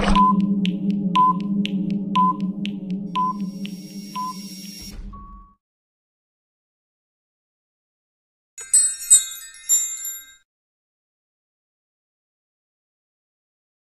you